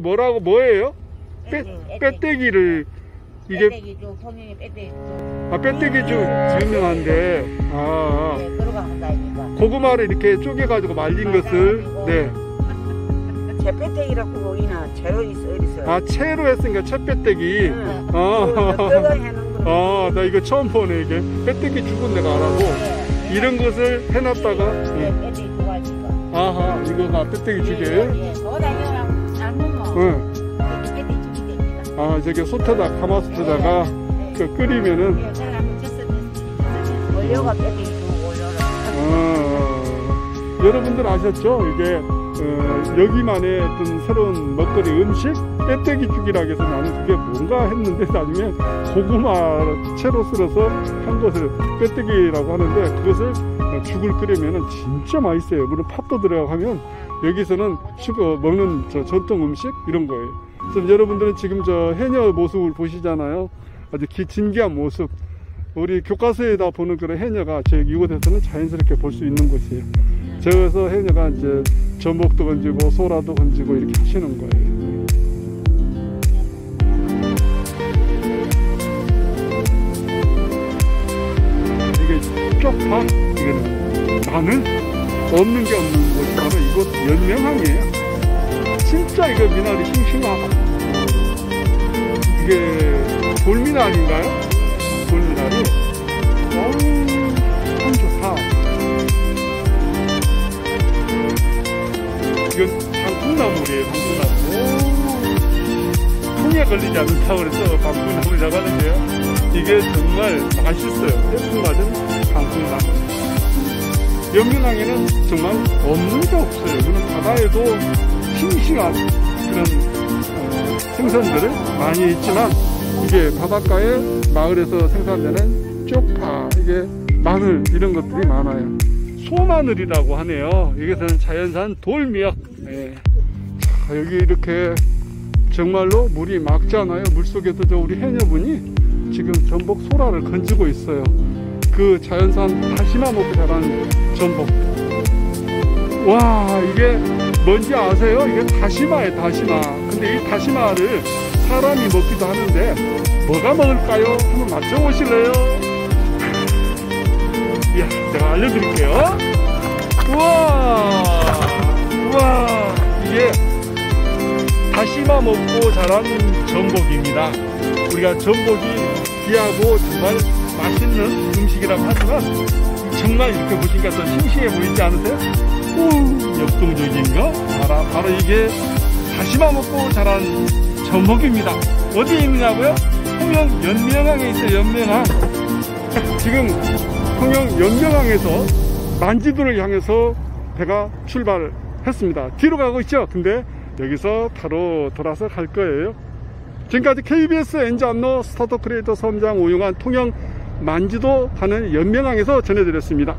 뭐라고 뭐예요? 빼, 애기, 빼떼기를 이게 빼떼기 쭉 통영이 빼떼기 쭉아 빼떼기 좀 유명한데. 아 네, 그러고 한다니까 고구마를 이렇게 쪼개가지고 말린 것을. 네. 제 빼떼기라고 보이나 제로 있어 아 채로 했으니까 채 빼떼기. 응. 아, 뜯어 해놓은 거 아, 나 이거 처음 보네 이게. 빼떼기 죽은 내가 알아고 네. 이런 것을 해놨다가. 네, 응. 빼떼기 좋아하니까. 아하 이거가 빼떼기 죽이에요? 삶으면 응. 빼떼기 됩니다 아 저게 솥에다 가마솥에다가 네. 그 끓이면은 쳤어 원료가 빼떼기 좀 올려라 어, 여러분들 아셨죠? 이게 어, 여기만의 어떤 새로운 먹거리 음식 빼떼기 죽이라 해서 나는 그게 뭔가 했는데 나중에 고구마 채로 쓸어서 한 것을 빼떼기라고 하는데 그것을 어, 죽을 끓이면 진짜 맛있어요. 물론 팥도 들어가고 하면 여기서는 슈거 먹는 저 전통 음식 이런 거예요. 그래서 여러분들은 지금 저 해녀 모습을 보시잖아요. 아주 기- 진기한 모습. 우리 교과서에다 보는 그런 해녀가 제 이곳에서는 자연스럽게 볼 수 있는 곳이에요. 저기서 해녀가 이제 전복도 건지고 소라도 건지고 이렇게 하시는 거예요. 이게 쪽파, 이거는 마늘 없는 게 없는 곳이 바로 이곳 연명항이에요. 진짜 이거 미나리 싱싱하다. 이게 돌미나리인가요? 돌미나리. 어우, 참 좋다. 이건 방풍나물이에요, 방풍나물. 풍에 걸리지 않는다고 그래서 방풍나물이라고 하는데요. 이게 정말 맛있어요. 태풍 맞은 방풍나물. 연민항에는 정말 없는 게 없어요. 그는 바다에도 싱싱한 그런 어, 생선들을 많이 있지만 이게 바닷가에 마을에서 생산되는 쪽파, 이게 마늘 이런 것들이 많아요. 소마늘이라고 하네요. 여기서는 자연산 돌미역. 예. 자, 여기 이렇게 정말로 물이 맑잖아요. 물 속에서 저 우리 해녀분이 지금 전복 소라를 건지고 있어요. 그 자연산 다시마 먹고 자란 전복. 와, 이게 뭔지 아세요? 이게 다시마예요, 다시마. 근데 이 다시마를 사람이 먹기도 하는데 뭐가 먹을까요? 한번 맞춰보실래요? 이야, 제가 알려드릴게요. 우와, 우와, 이게 다시마 먹고 자란 전복입니다. 우리가 전복이 귀하고 정말 맛있는 음식이라고 하지만 정말 이렇게 보시니까 더 싱싱해 보이지 않으세요? 오, 역동적인가? 바로, 바로 이게 다시마 먹고 자란 전복입니다. 어디에 있느냐고요? 통영 연명항에 있어요, 연명항. 지금 통영 연명항에서 만지도를 향해서 배가 출발했습니다. 뒤로 가고 있죠? 근데 여기서 바로 돌아서 갈 거예요. 지금까지 KBS N잡러 스타트업 크리에이터 선장 오용한 통영 만지도 가는 연명항에서 전해드렸습니다.